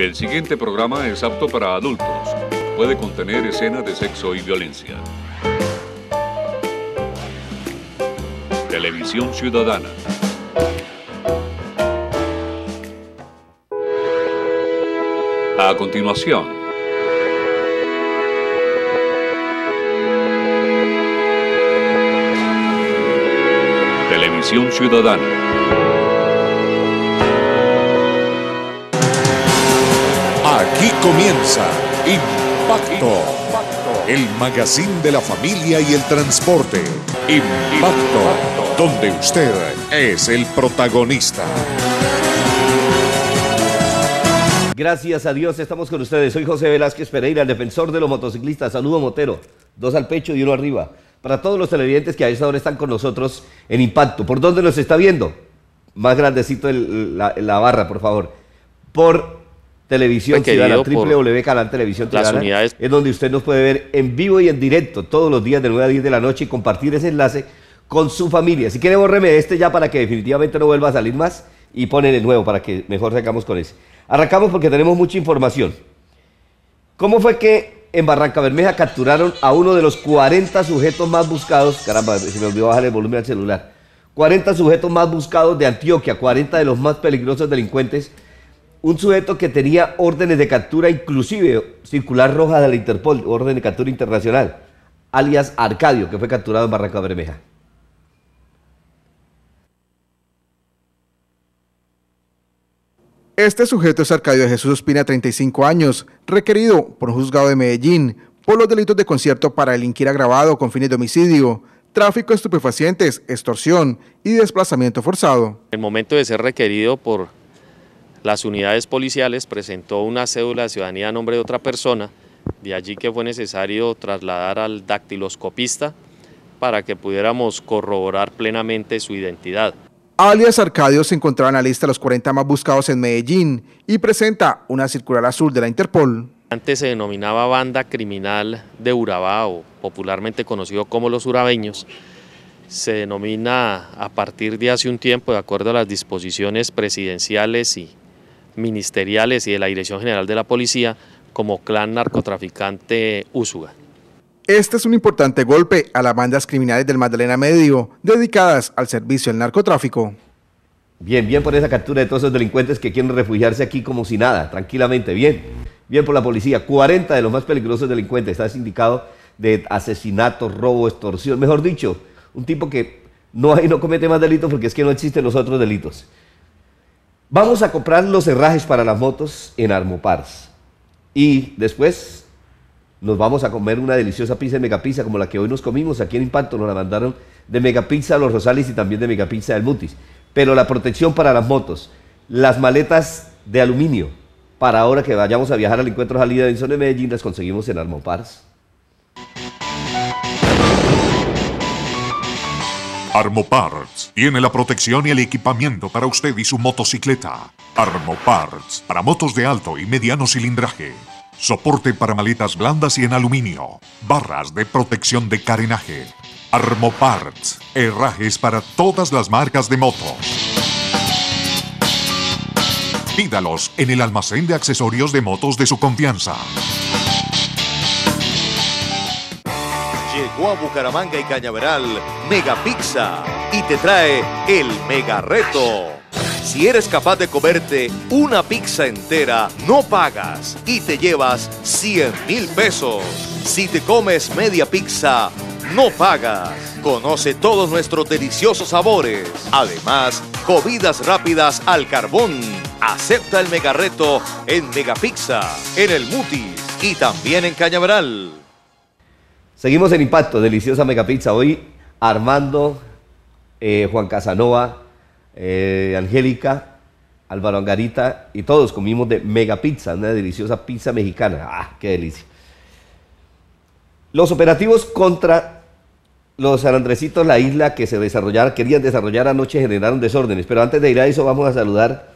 El siguiente programa es apto para adultos. Puede contener escenas de sexo y violencia. Televisión Ciudadana. A continuación, Televisión Ciudadana. Aquí comienza Impacto, el magazine de la familia y el transporte. Impacto, donde usted es el protagonista. Gracias a Dios estamos con ustedes. Soy José Velázquez Pereira, defensor de los motociclistas. Saludo Motero. Dos al pecho y uno arriba. Para todos los televidentes que a esta hora están con nosotros en Impacto. ¿Por dónde nos está viendo? Más grandecito la, la barra, por favor. Por Televisión Ciudadana, www Canal Televisión Ciudadana. unidades- Es donde usted nos puede ver en vivo y en directo todos los días de 9 a 10 de la noche y compartir ese enlace con su familia. Si quiere, bórreme este ya para que definitivamente no vuelva a salir más y ponen el nuevo para que mejor sacamos con ese. Arrancamos porque tenemos mucha información. ¿Cómo fue que en Barranca Bermeja capturaron a uno de los 40 sujetos más buscados? Caramba, se me olvidó bajar el volumen al celular. 40 sujetos más buscados de Antioquia, 40 de los más peligrosos delincuentes. Un sujeto que tenía órdenes de captura, inclusive circular roja de la Interpol, orden de captura internacional, alias Arcadio, que fue capturado en Barranca Bermeja. Este sujeto es Arcadio de Jesús Espina, 35 años, requerido por un juzgado de Medellín por los delitos de concierto para delinquir agravado con fines de homicidio, tráfico de estupefacientes, extorsión y desplazamiento forzado. En el momento de ser requerido por las unidades policiales, presentó una cédula de ciudadanía a nombre de otra persona, de allí que fue necesario trasladar al dactiloscopista para que pudiéramos corroborar plenamente su identidad. Alias Arcadio se encontraba en la lista de los 40 más buscados en Medellín y presenta una circular azul de la Interpol. Antes se denominaba Banda Criminal de Urabá, o popularmente conocido como los urabeños. Se denomina a partir de hace un tiempo, de acuerdo a las disposiciones presidenciales y ministeriales y de la Dirección General de la Policía, como clan narcotraficante Úsuga. Este es un importante golpe a las bandas criminales del Magdalena Medio, dedicadas al servicio del narcotráfico. Bien, bien por esa captura de todos esos delincuentes que quieren refugiarse aquí como si nada, tranquilamente, bien. Bien por la policía. 40 de los más peligrosos delincuentes. Está sindicado de asesinato, robo, extorsión. Mejor dicho, un tipo que no hay, no comete más delitos porque es que no existen los otros delitos. Vamos a comprar los herrajes para las motos en Armopars. Y después nos vamos a comer una deliciosa pizza de Megapizza como la que hoy nos comimos aquí en Impacto. Nos la mandaron de Megapizza Los Rosales y también de Megapizza del Mutis. Pero la protección para las motos, las maletas de aluminio, para ahora que vayamos a viajar al encuentro salida de Medellín, las conseguimos en Armopars. Armoparts tiene la protección y el equipamiento para usted y su motocicleta. Armoparts para motos de alto y mediano cilindraje. Soporte para maletas blandas y en aluminio. Barras de protección de carenaje. Armoparts. Herrajes para todas las marcas de motos. Pídalos en el almacén de accesorios de motos de su confianza. A Bucaramanga y Cañaveral Mega Pizza y te trae el Mega Reto. Si eres capaz de comerte una pizza entera, no pagas y te llevas 100 mil pesos. Si te comes media pizza, no pagas. Conoce todos nuestros deliciosos sabores. Además, comidas rápidas al carbón. Acepta el Mega Reto en Mega Pizza, en el Mutis y también en Cañaveral. Seguimos en Impacto, deliciosa megapizza. Hoy Armando, eh, Juan Casanova, eh, Angélica, Álvaro Angarita y todos comimos de megapizza, una deliciosa pizza mexicana. ¡Ah, qué delicia! Los operativos contra los Andresitos, la isla que se desarrollaron, querían desarrollar anoche, generaron desórdenes. Pero antes de ir a eso, vamos a saludar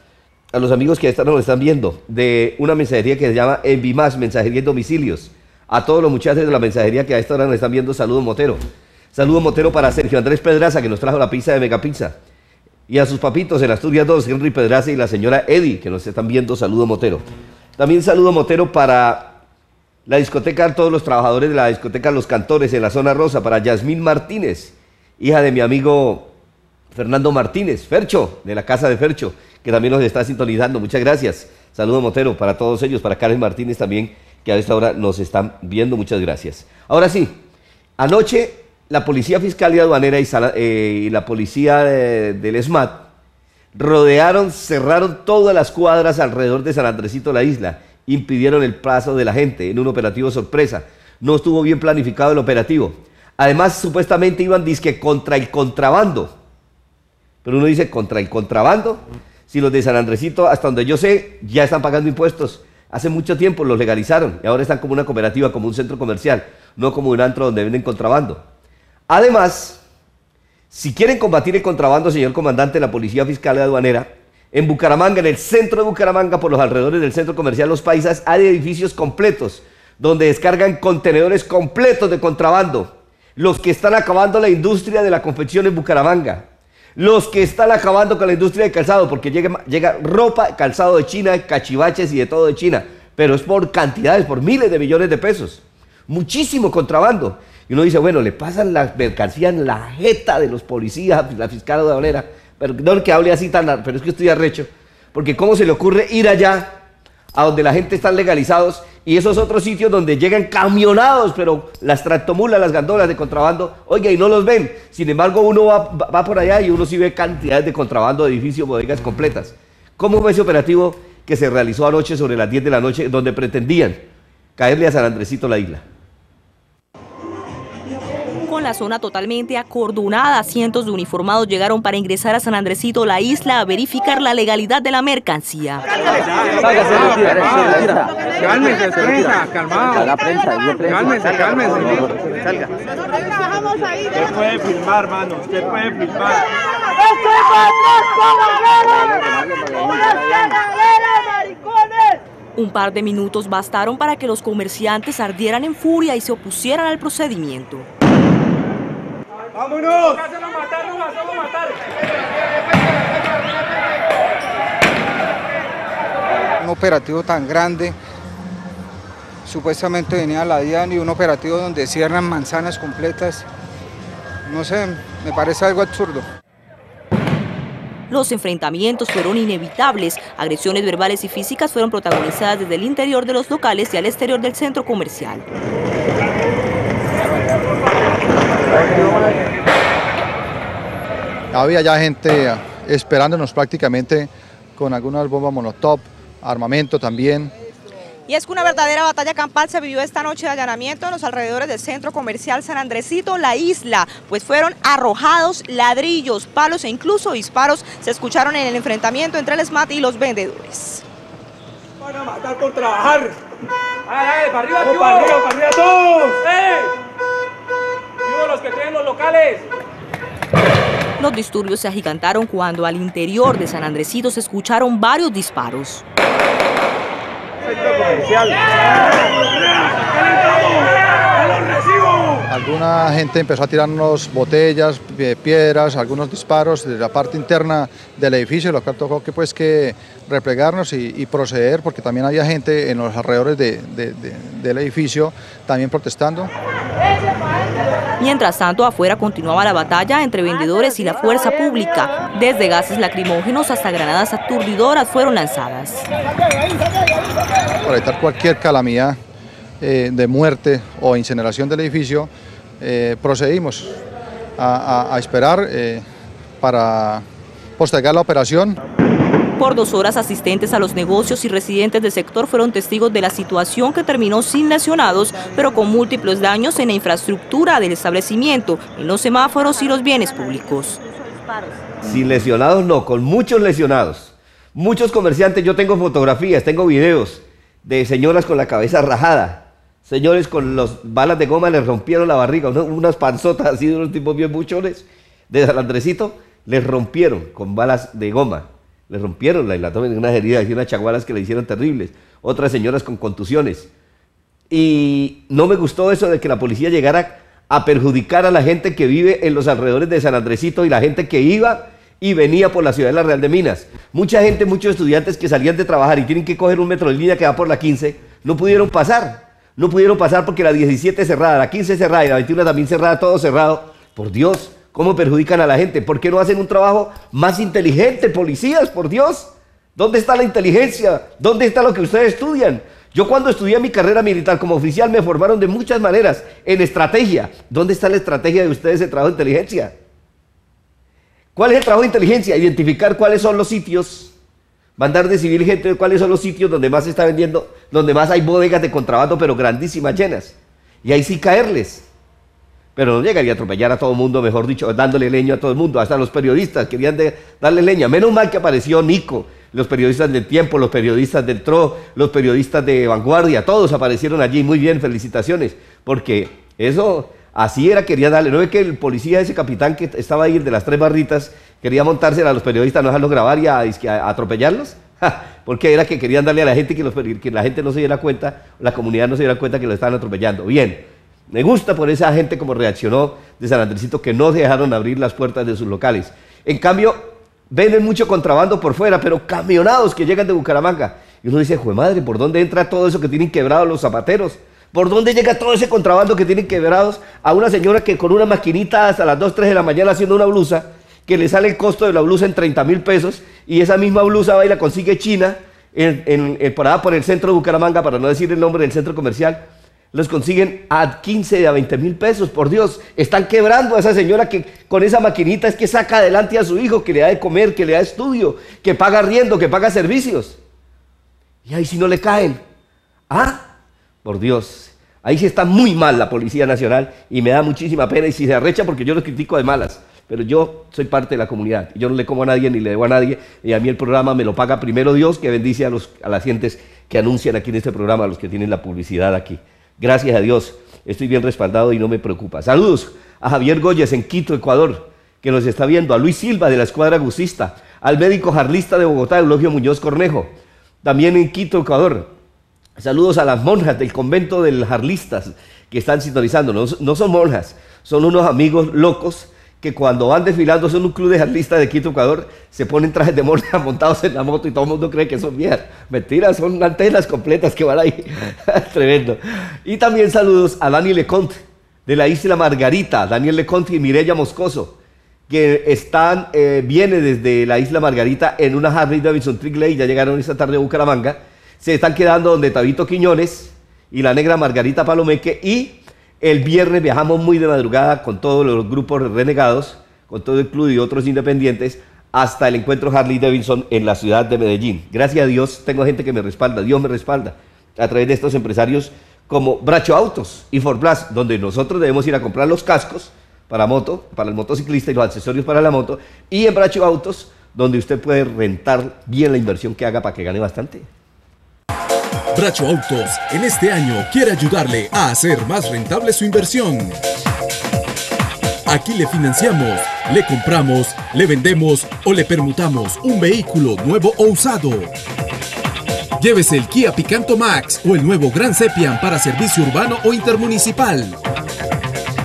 a los amigos que hora nos están viendo de una mensajería que se llama Envimás, Mensajería en Domicilios. A todos los muchachos de la mensajería que a esta hora nos están viendo, saludo Motero. Saludo Motero para Sergio Andrés Pedraza, que nos trajo la pizza de Megapizza. Y a sus papitos en Asturias 2, Henry Pedraza y la señora Eddie, que nos están viendo, saludo Motero. También saludo Motero para la discoteca, todos los trabajadores de la discoteca Los Cantores en la zona rosa, para Yasmín Martínez, hija de mi amigo Fernando Martínez, Fercho, de la casa de Fercho, que también nos está sintonizando. Muchas gracias. Saludo Motero para todos ellos, para Karen Martínez también, que a esta hora nos están viendo. Muchas gracias. Ahora sí, anoche la Policía Fiscal y Aduanera y, eh, la Policía del SMAT rodearon, cerraron todas las cuadras alrededor de San Andresito la isla, impidieron el paso de la gente en un operativo sorpresa. No estuvo bien planificado el operativo. Además, supuestamente iban disque contra el contrabando. Pero uno dice contra el contrabando si los de San Andresito, hasta donde yo sé, ya están pagando impuestos. Hace mucho tiempo los legalizaron y ahora están como una cooperativa, como un centro comercial, no como un antro donde venden contrabando. Además, si quieren combatir el contrabando, señor comandante de la Policía Fiscal y Aduanera, en Bucaramanga, en el centro de Bucaramanga, por los alrededores del centro comercial Los Paisas, hay edificios completos donde descargan contenedores completos de contrabando. Los que están acabando la industria de la confección en Bucaramanga los que están acabando con la industria de calzado, porque llega, llega ropa, calzado de China, cachivaches y de todo de China, pero es por cantidades, por miles de millones de pesos. Muchísimo contrabando. Y uno dice, bueno, le pasan la mercancía en la jeta de los policías, la fiscal de aduanera, pero no que hable así tan, pero es que estoy arrecho, porque cómo se le ocurre ir allá a donde la gente está legalizados y esos otros sitios donde llegan camionados, pero las tractomulas, las gandolas de contrabando, oiga, y no los ven. Sin embargo, uno va, por allá y uno sí ve cantidades de contrabando edificios, bodegas completas. ¿Cómo fue ese operativo que se realizó anoche sobre las 10 de la noche, donde pretendían caerle a San Andresito la isla? La zona totalmente acordonada. Cientos de uniformados llegaron para ingresar a San Andresito, la isla, a verificar la legalidad de la mercancía. Cálmese, prensa, calmado. La prensa, cálmese, cálmese. Nosotros trabajamos ahí. Usted puede filmar, mano, usted puede filmar. Un par de minutos bastaron para que los comerciantes ardieran en furia y se opusieran al procedimiento. ¡Vámonos! matar, no matar! Un operativo tan grande, supuestamente venía a la DIAN y un operativo donde cierran manzanas completas. No sé, me parece algo absurdo. Los enfrentamientos fueron inevitables. Agresiones verbales y físicas fueron protagonizadas desde el interior de los locales y al exterior del centro comercial. Había ya gente esperándonos prácticamente con algunas bombas monotop, armamento también. Y es que una verdadera batalla campal se vivió esta noche de allanamiento en los alrededores del centro comercial San Andresito, la isla, pues fueron arrojados ladrillos, palos e incluso disparos se escucharon en el enfrentamiento entre el SMAT y los vendedores. Van a matar por trabajar. ¡Ay, para arriba, tío! ¡Para arriba, para arriba todos! ¡Eh! los que tienen los locales! Los disturbios se agigantaron cuando al interior de San Andresito se escucharon varios disparos. Alguna gente empezó a tirarnos botellas, piedras, algunos disparos de la parte interna del edificio, lo cual tocó que pues que replegarnos y, proceder porque también había gente en los alrededores del edificio también protestando. Mientras tanto, afuera continuaba la batalla entre vendedores y la fuerza pública. Desde gases lacrimógenos hasta granadas aturdidoras fueron lanzadas. Para evitar cualquier calamidad eh, de muerte o incineración del edificio, eh, procedimos a, esperar eh, para postergar la operación. Por dos horas, asistentes a los negocios y residentes del sector fueron testigos de la situación que terminó sin lesionados, pero con múltiples daños en la infraestructura del establecimiento, en los semáforos y los bienes públicos. Sin lesionados no, con muchos lesionados. Muchos comerciantes, yo tengo fotografías, tengo videos de señoras con la cabeza rajada, señores con las balas de goma les rompieron la barriga, unas panzotas así de unos tipos bien buchones de San Andresito, les rompieron con balas de goma le rompieron la abdomen, unas heridas y unas chagualas que le hicieron terribles. Otras señoras con contusiones. Y no me gustó eso de que la policía llegara a perjudicar a la gente que vive en los alrededores de San Andresito y la gente que iba y venía por la ciudad de la Real de Minas. Mucha gente, muchos estudiantes que salían de trabajar y tienen que coger un metro de línea que va por la 15, no pudieron pasar. No pudieron pasar porque la 17 cerrada, la 15 cerrada y la 21 también cerrada, todo cerrado. Por Dios, ¿cómo perjudican a la gente? ¿Por qué no hacen un trabajo más inteligente, policías? Por Dios. ¿Dónde está la inteligencia? ¿Dónde está lo que ustedes estudian? Yo cuando estudié mi carrera militar como oficial me formaron de muchas maneras en estrategia. ¿Dónde está la estrategia de ustedes de trabajo de inteligencia? ¿Cuál es el trabajo de inteligencia? Identificar cuáles son los sitios, mandar de civil gente de cuáles son los sitios donde más se está vendiendo, donde más hay bodegas de contrabando, pero grandísimas, llenas. Y ahí sí caerles. Pero no llegaría a atropellar a todo el mundo, mejor dicho, dándole leña a todo el mundo. Hasta los periodistas querían darle leña. Menos mal que apareció Nico, los periodistas del Tiempo, los periodistas del TRO, los periodistas de Vanguardia, todos aparecieron allí. Muy bien, felicitaciones. Porque eso, así era, quería darle. ¿No ve que el policía, ese capitán que estaba ahí, de las tres barritas, quería montarse a los periodistas, no dejarlos grabar y a, atropellarlos? porque era que querían darle a la gente que, que la gente no se diera cuenta, la comunidad no se diera cuenta que lo estaban atropellando. Bien. Me gusta por esa gente como reaccionó de San Andresito que no dejaron abrir las puertas de sus locales. En cambio, venden mucho contrabando por fuera, pero camionados que llegan de Bucaramanga. Y uno dice, jue madre, ¿por dónde entra todo eso que tienen quebrados los zapateros? ¿Por dónde llega todo ese contrabando que tienen quebrados a una señora que con una maquinita hasta las 2, 3 de la mañana haciendo una blusa, que le sale el costo de la blusa en 30 mil pesos, y esa misma blusa va y la consigue China, en, por, por el centro de Bucaramanga, para no decir el nombre del centro comercial, los consiguen a 15, a 20 mil pesos, por Dios. Están quebrando a esa señora que con esa maquinita es que saca adelante a su hijo, que le da de comer, que le da estudio, que paga riendo, que paga servicios. Y ahí sí no le caen. Ah, por Dios. Ahí sí está muy mal la Policía Nacional y me da muchísima pena y si se arrecha porque yo los critico de malas. Pero yo soy parte de la comunidad y yo no le como a nadie ni le debo a nadie y a mí el programa me lo paga primero Dios que bendice a, los, a las gentes que anuncian aquí en este programa, a los que tienen la publicidad aquí. Gracias a Dios, estoy bien respaldado y no me preocupa. Saludos a Javier Goyes en Quito, Ecuador, que nos está viendo, a Luis Silva de la Escuadra Gusista, al médico jarlista de Bogotá, Eulogio Muñoz Cornejo, también en Quito, Ecuador. Saludos a las monjas del convento de Jarlistas que están sintonizando. No son monjas, son unos amigos locos que cuando van desfilando, son un club de artistas de Quito, Ecuador, se ponen trajes de morsa montados en la moto y todo el mundo cree que son viejas. Mentiras, son antenas completas que van ahí. Tremendo. Y también saludos a Daniel Leconte, de la isla Margarita, Daniel Leconte y Mireya Moscoso, que están, eh, viene desde la isla Margarita en una Harley Davidson Trigley, ya llegaron esta tarde a Bucaramanga, se están quedando donde Tabito Quiñones y la negra Margarita Palomeque y el viernes viajamos muy de madrugada con todos los grupos renegados, con todo el club y otros independientes, hasta el encuentro Harley Davidson en la ciudad de Medellín. Gracias a Dios tengo gente que me respalda, Dios me respalda, a través de estos empresarios como Bracho Autos y Plus, donde nosotros debemos ir a comprar los cascos para moto, para el motociclista y los accesorios para la moto, y en Bracho Autos, donde usted puede rentar bien la inversión que haga para que gane bastante. Bracho Autos en este año quiere ayudarle a hacer más rentable su inversión. Aquí le financiamos, le compramos, le vendemos o le permutamos un vehículo nuevo o usado. Llévese el Kia Picanto Max o el nuevo Gran Sepian para servicio urbano o intermunicipal.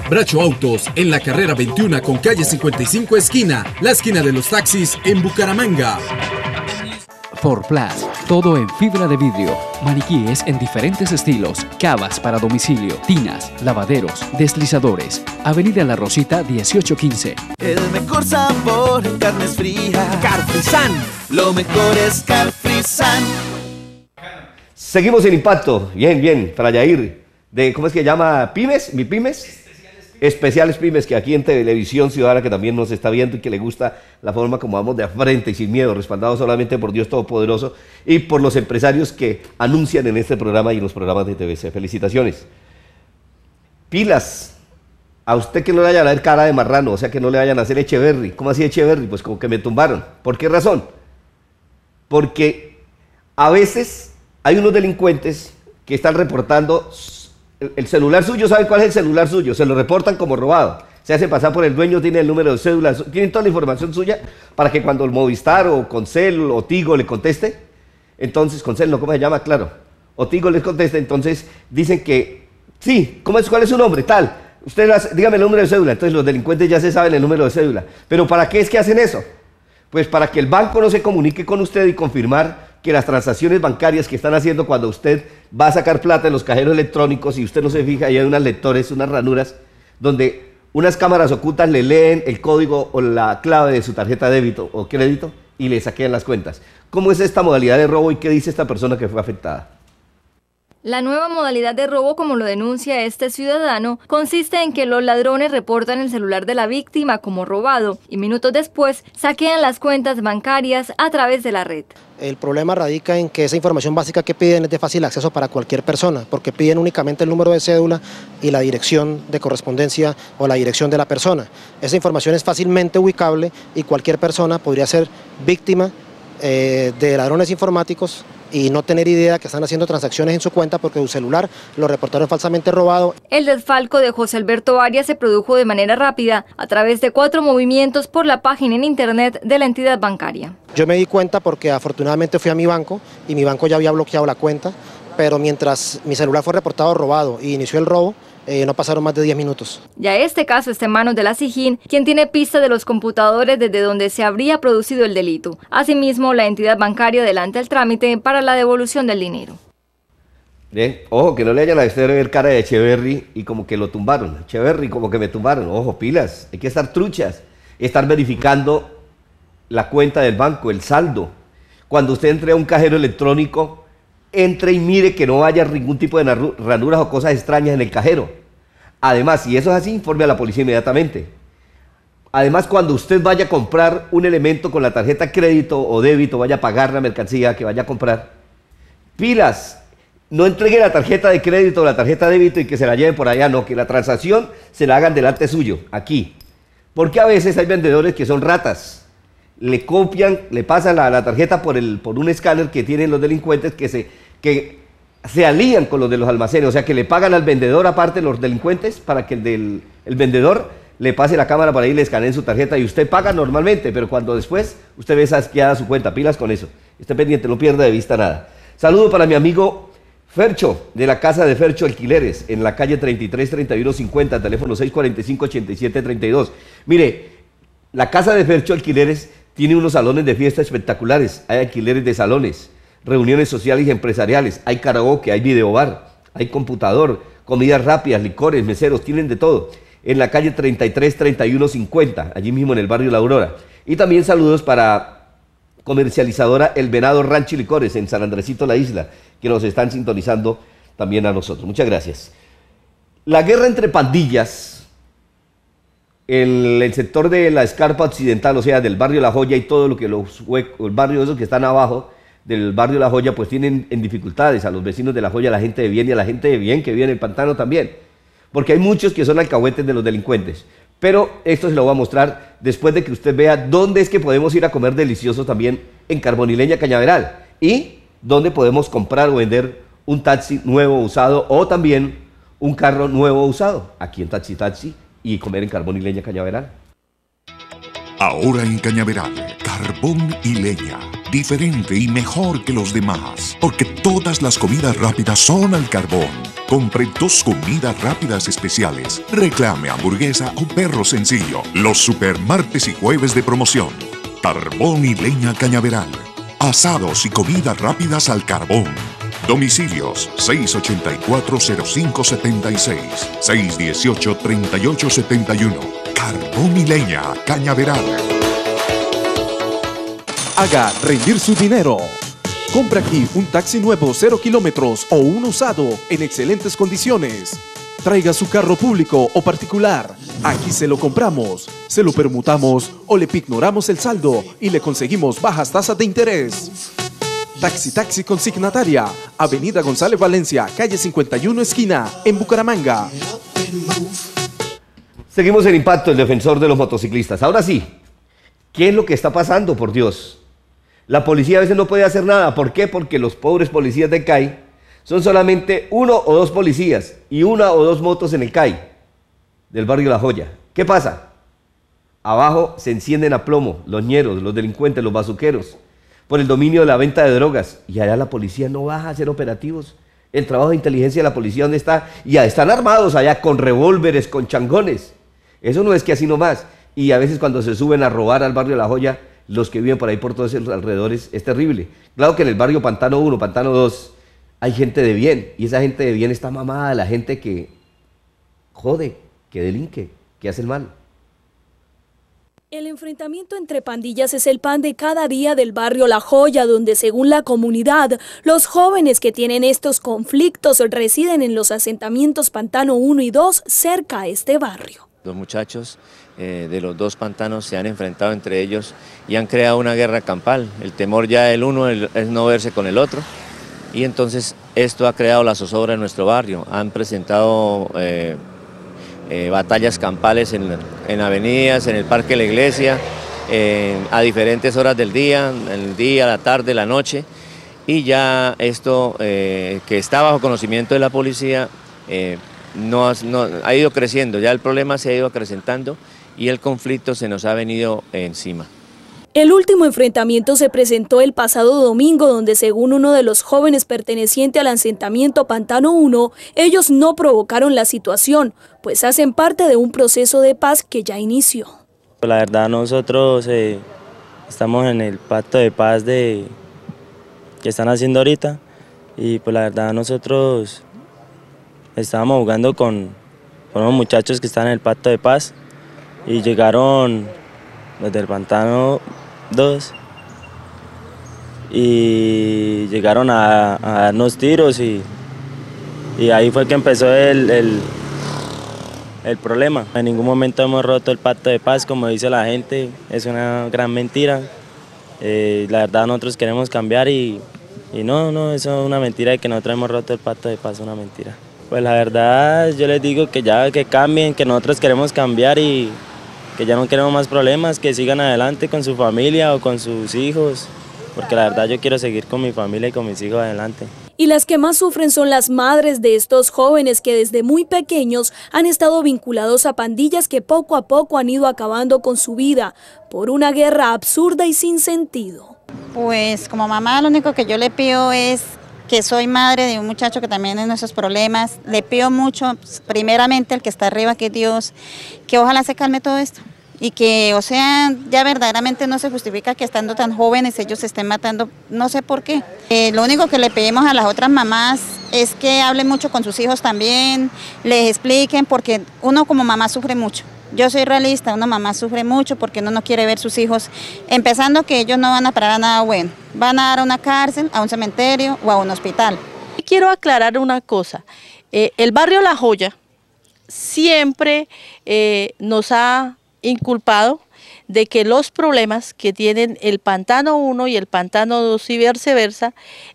Bracho Autos en la carrera 21 con calle 55 esquina, la esquina de los taxis en Bucaramanga. For Plus, todo en fibra de vidrio, maniquíes en diferentes estilos, cavas para domicilio, tinas, lavaderos, deslizadores. Avenida La Rosita 1815. El mejor sabor en carnes frías. Carfrisan. Lo mejor es Carfrisan. Seguimos en impacto. Bien, bien, para Yair. De, ¿Cómo es que llama? ¿Pymes? ¿Mi pymes? Especiales pymes que aquí en Televisión Ciudadana, que también nos está viendo y que le gusta la forma como vamos de frente y sin miedo, respaldados solamente por Dios Todopoderoso y por los empresarios que anuncian en este programa y en los programas de TVC. Felicitaciones. Pilas. A usted que no le vayan a dar cara de marrano, o sea que no le vayan a hacer Echeverry. ¿Cómo así Echeverry? Pues como que me tumbaron. ¿Por qué razón? Porque a veces hay unos delincuentes que están reportando el celular suyo, ¿saben cuál es el celular suyo? Se lo reportan como robado. Se hace pasar por el dueño, tiene el número de cédula, tienen toda la información suya para que cuando el Movistar o Concel o Tigo le conteste, entonces, Concel no, ¿cómo se llama? Claro. O Tigo les conteste, entonces dicen que, sí, ¿cómo es, ¿cuál es su nombre? Tal. Usted dígame el número de cédula. Entonces los delincuentes ya se saben el número de cédula. Pero ¿para qué es que hacen eso? Pues para que el banco no se comunique con usted y confirmar que las transacciones bancarias que están haciendo cuando usted va a sacar plata en los cajeros electrónicos y usted no se fija, ahí hay unas lectores, unas ranuras, donde unas cámaras ocultas le leen el código o la clave de su tarjeta de débito o crédito y le saquean las cuentas. ¿Cómo es esta modalidad de robo y qué dice esta persona que fue afectada? La nueva modalidad de robo, como lo denuncia este ciudadano, consiste en que los ladrones reportan el celular de la víctima como robado y minutos después saquean las cuentas bancarias a través de la red. El problema radica en que esa información básica que piden es de fácil acceso para cualquier persona, porque piden únicamente el número de cédula y la dirección de correspondencia o la dirección de la persona. Esa información es fácilmente ubicable y cualquier persona podría ser víctima eh, de ladrones informáticos y no tener idea que están haciendo transacciones en su cuenta porque su celular lo reportaron falsamente robado. El desfalco de José Alberto Arias se produjo de manera rápida a través de cuatro movimientos por la página en internet de la entidad bancaria. Yo me di cuenta porque afortunadamente fui a mi banco y mi banco ya había bloqueado la cuenta, pero mientras mi celular fue reportado robado y inició el robo, eh, no pasaron más de 10 minutos. Ya este caso está en manos de la SIGIN, quien tiene pista de los computadores desde donde se habría producido el delito. Asimismo, la entidad bancaria adelanta el trámite para la devolución del dinero. Ojo, que no le hayan a usted ver cara de Echeverry y como que lo tumbaron. Echeverry como que me tumbaron. Ojo, pilas. Hay que estar truchas. Estar verificando la cuenta del banco, el saldo. Cuando usted entre a un cajero electrónico, entre y mire que no haya ningún tipo de ranuras o cosas extrañas en el cajero. Además, si eso es así, informe a la policía inmediatamente. Además, cuando usted vaya a comprar un elemento con la tarjeta crédito o débito, vaya a pagar la mercancía que vaya a comprar, pilas, no entregue la tarjeta de crédito o la tarjeta de débito y que se la lleve por allá, no, que la transacción se la hagan delante suyo, aquí. Porque a veces hay vendedores que son ratas le copian, le pasan la, tarjeta por, el, por un escáner que tienen los delincuentes que se, que se alían con los de los almacenes, o sea que le pagan al vendedor aparte los delincuentes para que el, del, el vendedor le pase la cámara para y le escaneen su tarjeta y usted paga normalmente, pero cuando después usted ve saqueada su cuenta, pilas con eso. Esté pendiente, no pierda de vista nada. Saludo para mi amigo Fercho, de la casa de Fercho Alquileres, en la calle 33 31 50, teléfono 645 87 32. Mire, la casa de Fercho Alquileres tiene unos salones de fiesta espectaculares, hay alquileres de salones, reuniones sociales y empresariales, hay karaoke, hay videobar, hay computador, comidas rápidas, licores, meseros, tienen de todo. En la calle 33 31 50, allí mismo en el barrio La Aurora. Y también saludos para comercializadora El Venado Rancho y Licores en San Andresito La Isla, que nos están sintonizando también a nosotros. Muchas gracias. La guerra entre pandillas el, el, sector de la escarpa occidental, o sea, del barrio La Joya y todo lo que los huecos, el barrio esos que están abajo del barrio La Joya, pues tienen en dificultades a los vecinos de La Joya, a la gente de bien y a la gente de bien que vive en el pantano también. Porque hay muchos que son alcahuetes de los delincuentes. Pero esto se lo voy a mostrar después de que usted vea dónde es que podemos ir a comer delicioso también en Carbonileña Cañaveral. Y dónde podemos comprar o vender un taxi nuevo usado o también un carro nuevo usado. Aquí en Taxi Taxi y comer en carbón y leña cañaveral. Ahora en Cañaveral, carbón y leña. Diferente y mejor que los demás. Porque todas las comidas rápidas son al carbón. Compre dos comidas rápidas especiales. Reclame hamburguesa o perro sencillo. Los super martes y jueves de promoción. Carbón y leña cañaveral. Asados y comidas rápidas al carbón Domicilios 684-0576, 618-3871. Carbón y leña, Cañaveral. Haga rendir su dinero. Compra aquí un taxi nuevo 0 kilómetros o un usado en excelentes condiciones. Traiga su carro público o particular. Aquí se lo compramos, se lo permutamos o le pignoramos el saldo y le conseguimos bajas tasas de interés. Taxi Taxi Consignataria, Avenida González Valencia, calle 51 esquina, en Bucaramanga. Seguimos el impacto, el defensor de los motociclistas. Ahora sí, ¿qué es lo que está pasando, por Dios? La policía a veces no puede hacer nada. ¿Por qué? Porque los pobres policías de CAI son solamente uno o dos policías y una o dos motos en el CAI del barrio La Joya. ¿Qué pasa? Abajo se encienden a plomo los ñeros, los delincuentes, los bazuqueros por el dominio de la venta de drogas. Y allá la policía no baja a hacer operativos. El trabajo de inteligencia de la policía, ¿dónde está? Y ya están armados allá con revólveres, con changones. Eso no es que así nomás. Y a veces cuando se suben a robar al barrio La Joya, los que viven por ahí por todos esos alrededores, es terrible. Claro que en el barrio Pantano 1, Pantano 2, hay gente de bien, y esa gente de bien está mamada, la gente que jode, que delinque, que hace el mal. El enfrentamiento entre pandillas es el pan de cada día del barrio La Joya, donde según la comunidad, los jóvenes que tienen estos conflictos residen en los asentamientos Pantano 1 y 2 cerca a este barrio. Los muchachos eh, de los dos pantanos se han enfrentado entre ellos y han creado una guerra campal. El temor ya del uno es no verse con el otro y entonces esto ha creado la zozobra en nuestro barrio. Han presentado eh, eh, batallas campales en, avenidas, en el Parque de la Iglesia, a diferentes horas del día, el día, la tarde, la noche, y ya esto que está bajo conocimiento de la policía no, ha ido creciendo, ya el problema se ha ido acrecentando y el conflicto se nos ha venido encima. El último enfrentamiento se presentó el pasado domingo donde según uno de los jóvenes perteneciente al asentamiento Pantano 1, ellos no provocaron la situación, pues hacen parte de un proceso de paz que ya inició. La verdad nosotros eh, estamos en el pacto de paz de, que están haciendo ahorita y pues la verdad nosotros estábamos jugando con, con unos muchachos que están en el pacto de paz y llegaron desde el pantano 2 y llegaron a, darnos tiros y, y, ahí fue que empezó el, el, problema. En ningún momento hemos roto el pacto de paz, como dice la gente, es una gran mentira. Eh, la verdad nosotros queremos cambiar y, y no, no, eso es una mentira de que nosotros hemos roto el pacto de paz, es una mentira. Pues la verdad yo les digo que ya que cambien, que nosotros queremos cambiar y, que ya no queremos más problemas, que sigan adelante con su familia o con sus hijos, porque la verdad yo quiero seguir con mi familia y con mis hijos adelante. Y las que más sufren son las madres de estos jóvenes que desde muy pequeños han estado vinculados a pandillas que poco a poco han ido acabando con su vida por una guerra absurda y sin sentido. Pues como mamá lo único que yo le pido es que soy madre de un muchacho que también tiene esos problemas. Le pido mucho, primeramente el que está arriba, que Dios, que ojalá se calme todo esto y que, o sea, ya verdaderamente no se justifica que estando tan jóvenes ellos se estén matando, no sé por qué. Eh, lo único que le pedimos a las otras mamás es que hablen mucho con sus hijos también, les expliquen, porque uno como mamá sufre mucho. Yo soy realista, una mamá sufre mucho porque uno no quiere ver sus hijos, empezando que ellos no van a parar a nada bueno, van a dar a una cárcel, a un cementerio o a un hospital. Quiero aclarar una cosa, eh, el barrio La Joya siempre eh, nos ha inculpado de que los problemas que tienen el pantano 1 y el pantano 2 y viceversa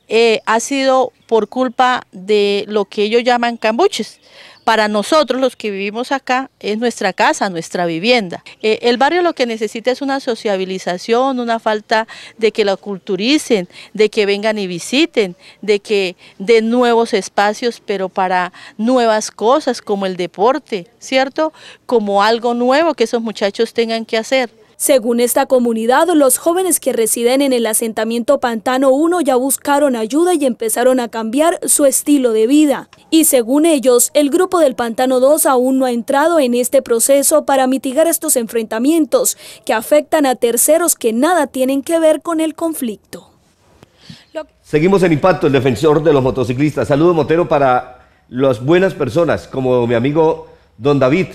eh, ha sido por culpa de lo que ellos llaman cambuches. Para nosotros los que vivimos acá es nuestra casa, nuestra vivienda. Eh, el barrio lo que necesita es una sociabilización, una falta de que lo culturicen, de que vengan y visiten, de que den nuevos espacios, pero para nuevas cosas como el deporte, ¿cierto? Como algo nuevo que esos muchachos tengan que hacer. Según esta comunidad, los jóvenes que residen en el asentamiento Pantano 1 ya buscaron ayuda y empezaron a cambiar su estilo de vida. Y según ellos, el grupo del Pantano 2 aún no ha entrado en este proceso para mitigar estos enfrentamientos que afectan a terceros que nada tienen que ver con el conflicto. Seguimos en Impacto, el defensor de los motociclistas. Saludo Motero para las buenas personas, como mi amigo Don David,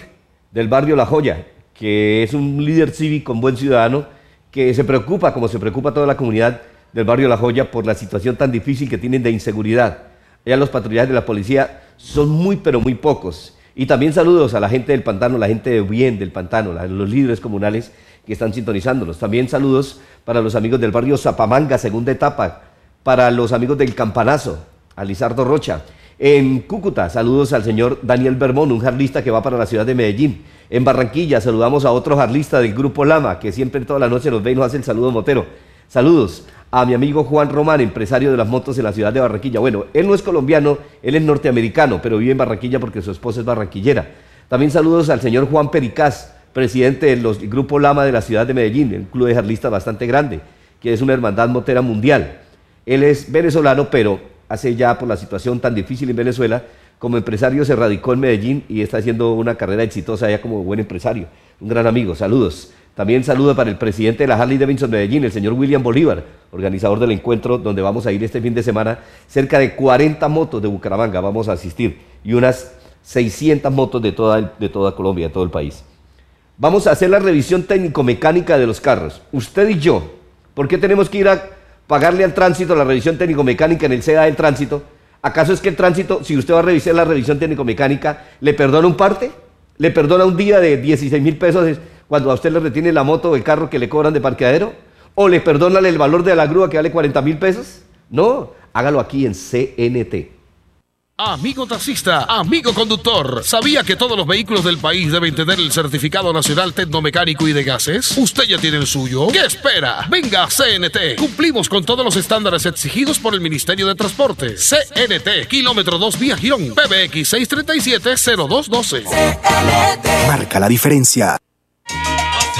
del barrio La Joya que es un líder cívico, un buen ciudadano, que se preocupa, como se preocupa toda la comunidad del barrio La Joya, por la situación tan difícil que tienen de inseguridad. Ya los patrullajes de la policía son muy, pero muy pocos. Y también saludos a la gente del pantano, la gente de bien del pantano, los líderes comunales que están sintonizándonos. También saludos para los amigos del barrio Zapamanga, segunda etapa, para los amigos del Campanazo, a Lizardo Rocha. En Cúcuta, saludos al señor Daniel Bermón, un jarlista que va para la ciudad de Medellín. En Barranquilla, saludamos a otro jarlista del Grupo Lama, que siempre toda la noche nos ve y nos hace el saludo motero. Saludos a mi amigo Juan Román, empresario de las motos en la ciudad de Barranquilla. Bueno, él no es colombiano, él es norteamericano, pero vive en Barranquilla porque su esposa es barranquillera. También saludos al señor Juan Pericaz, presidente del Grupo Lama de la ciudad de Medellín, un club de jarlistas bastante grande, que es una hermandad motera mundial. Él es venezolano, pero hace ya por la situación tan difícil en Venezuela, como empresario se radicó en Medellín y está haciendo una carrera exitosa ya como buen empresario. Un gran amigo, saludos. También saludo para el presidente de la Harley Davidson Medellín, el señor William Bolívar, organizador del encuentro donde vamos a ir este fin de semana. Cerca de 40 motos de Bucaramanga vamos a asistir y unas 600 motos de toda, de toda Colombia, de todo el país. Vamos a hacer la revisión técnico-mecánica de los carros. Usted y yo, ¿por qué tenemos que ir a pagarle al tránsito la revisión técnico-mecánica en el CEDA del tránsito? ¿Acaso es que el tránsito, si usted va a revisar la revisión técnico-mecánica, le perdona un parte? ¿Le perdona un día de 16 mil pesos cuando a usted le retiene la moto o el carro que le cobran de parqueadero? ¿O le perdona el valor de la grúa que vale 40 mil pesos? No, hágalo aquí en CNT. Amigo taxista, amigo conductor, ¿sabía que todos los vehículos del país deben tener el certificado nacional tecnomecánico y de gases? ¿Usted ya tiene el suyo? ¿Qué espera? Venga CNT. Cumplimos con todos los estándares exigidos por el Ministerio de Transporte. CNT, kilómetro 2 vía Girón, PBX 637-0212. Marca la diferencia.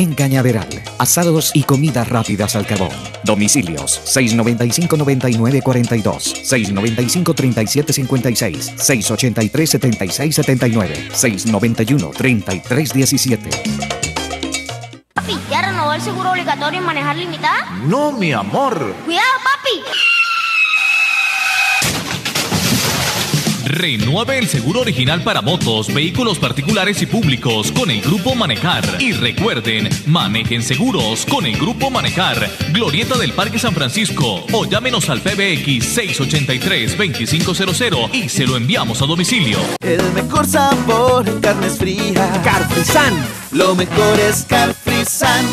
en Cañaveral. Asados y comidas rápidas al carbón. Domicilios 695-9942, 695-3756, 683-7679, 691-3317. Papi, ¿ya renovó el seguro obligatorio en manejar limitada? No, mi amor. ¡Cuidado, papi! Renueve el seguro original para motos, vehículos particulares y públicos con el Grupo Manejar. Y recuerden, manejen seguros con el Grupo Manejar. Glorieta del Parque San Francisco o llámenos al PBX 683-2500 y se lo enviamos a domicilio. El mejor sabor, carnes frías. Carfrisan. Lo mejor es Carfrisan.